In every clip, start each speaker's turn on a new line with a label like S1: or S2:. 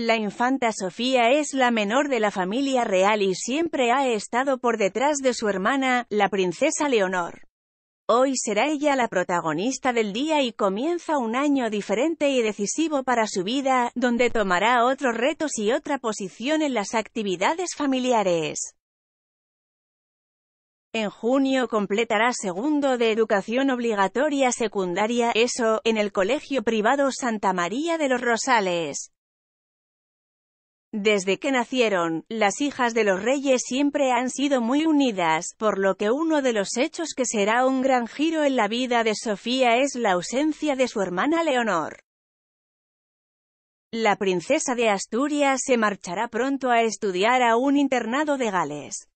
S1: La infanta Sofía es la menor de la familia real y siempre ha estado por detrás de su hermana, la princesa Leonor. Hoy será ella la protagonista del día y comienza un año diferente y decisivo para su vida, donde tomará otros retos y otra posición en las actividades familiares. En junio completará segundo de educación obligatoria secundaria, eso, en el colegio privado Santa María de los Rosales. Desde que nacieron, las hijas de los reyes siempre han sido muy unidas, por lo que uno de los hechos que será un gran giro en la vida de Sofía es la ausencia de su hermana Leonor. La princesa de Asturias se marchará pronto a estudiar a un internado de Gales.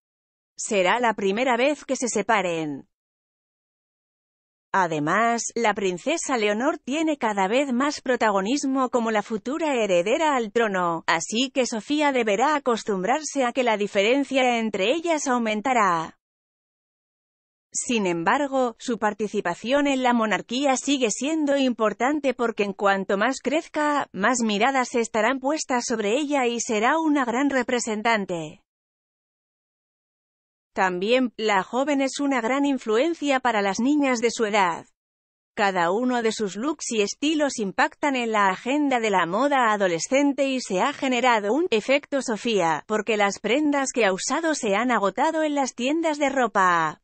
S1: Será la primera vez que se separen. Además, la princesa Leonor tiene cada vez más protagonismo como la futura heredera al trono, así que Sofía deberá acostumbrarse a que la diferencia entre ellas aumentará. Sin embargo, su participación en la monarquía sigue siendo importante porque en cuanto más crezca, más miradas estarán puestas sobre ella y será una gran representante. También, la joven es una gran influencia para las niñas de su edad. Cada uno de sus looks y estilos impactan en la agenda de la moda adolescente y se ha generado un efecto Sofía, porque las prendas que ha usado se han agotado en las tiendas de ropa.